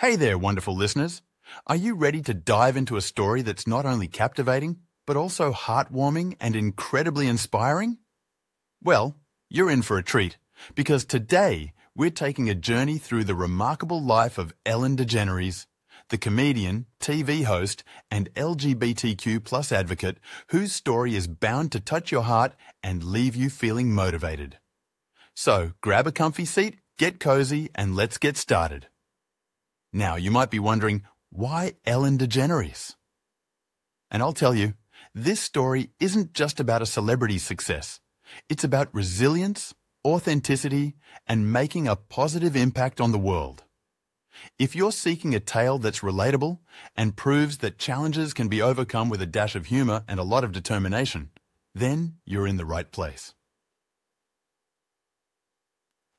Hey there, wonderful listeners. Are you ready to dive into a story that's not only captivating, but also heartwarming and incredibly inspiring? Well, you're in for a treat, because today we're taking a journey through the remarkable life of Ellen DeGeneres, the comedian, TV host, and LGBTQ plus advocate whose story is bound to touch your heart and leave you feeling motivated. So grab a comfy seat, get cozy, and let's get started. Now, you might be wondering, why Ellen DeGeneres? And I'll tell you, this story isn't just about a celebrity's success. It's about resilience, authenticity, and making a positive impact on the world. If you're seeking a tale that's relatable and proves that challenges can be overcome with a dash of humor and a lot of determination, then you're in the right place.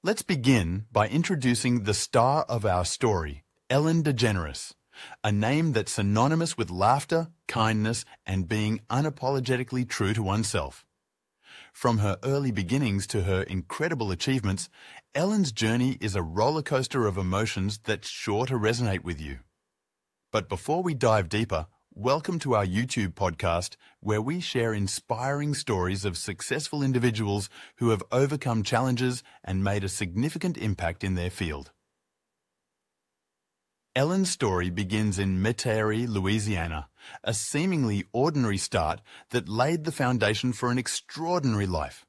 Let's begin by introducing the star of our story, Ellen DeGeneres, a name that's synonymous with laughter, kindness, and being unapologetically true to oneself. From her early beginnings to her incredible achievements, Ellen's journey is a roller coaster of emotions that's sure to resonate with you. But before we dive deeper, welcome to our YouTube podcast, where we share inspiring stories of successful individuals who have overcome challenges and made a significant impact in their field. Ellen's story begins in Metairie, Louisiana, a seemingly ordinary start that laid the foundation for an extraordinary life.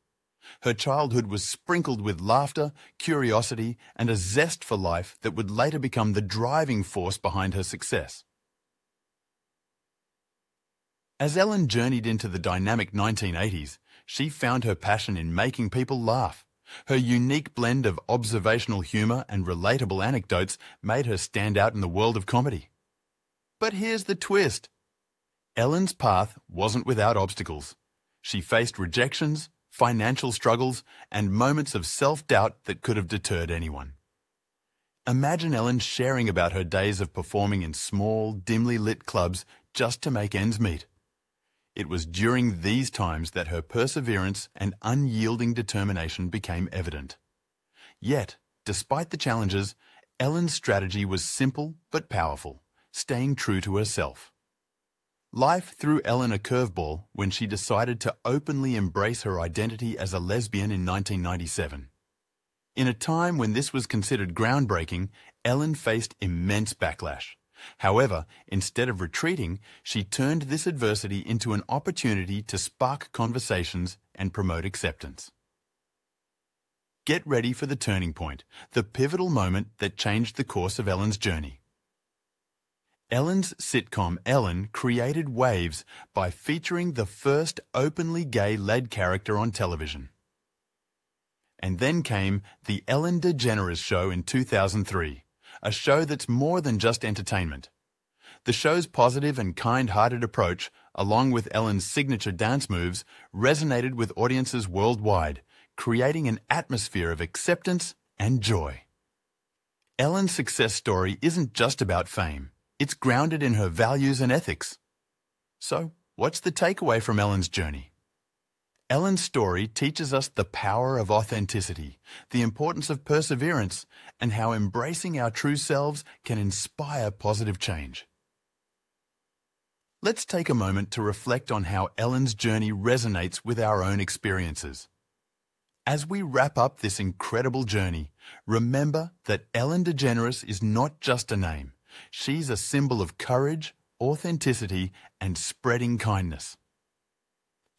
Her childhood was sprinkled with laughter, curiosity, and a zest for life that would later become the driving force behind her success. As Ellen journeyed into the dynamic 1980s, she found her passion in making people laugh. Her unique blend of observational humour and relatable anecdotes made her stand out in the world of comedy. But here's the twist. Ellen's path wasn't without obstacles. She faced rejections, financial struggles, and moments of self-doubt that could have deterred anyone. Imagine Ellen sharing about her days of performing in small, dimly lit clubs just to make ends meet. It was during these times that her perseverance and unyielding determination became evident. Yet, despite the challenges, Ellen's strategy was simple but powerful, staying true to herself. Life threw Ellen a curveball when she decided to openly embrace her identity as a lesbian in 1997. In a time when this was considered groundbreaking, Ellen faced immense backlash. However, instead of retreating, she turned this adversity into an opportunity to spark conversations and promote acceptance. Get ready for the turning point, the pivotal moment that changed the course of Ellen's journey. Ellen's sitcom Ellen created waves by featuring the first openly gay led character on television. And then came The Ellen DeGeneres Show in 2003 a show that's more than just entertainment. The show's positive and kind-hearted approach, along with Ellen's signature dance moves, resonated with audiences worldwide, creating an atmosphere of acceptance and joy. Ellen's success story isn't just about fame. It's grounded in her values and ethics. So, what's the takeaway from Ellen's journey? Ellen's story teaches us the power of authenticity, the importance of perseverance, and how embracing our true selves can inspire positive change. Let's take a moment to reflect on how Ellen's journey resonates with our own experiences. As we wrap up this incredible journey, remember that Ellen DeGeneres is not just a name. She's a symbol of courage, authenticity, and spreading kindness.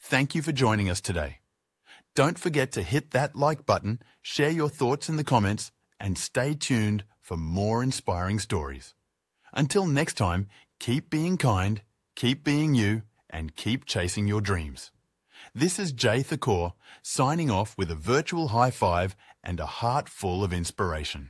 Thank you for joining us today. Don't forget to hit that like button, share your thoughts in the comments, and stay tuned for more inspiring stories. Until next time, keep being kind, keep being you, and keep chasing your dreams. This is Jay Thakor signing off with a virtual high five and a heart full of inspiration.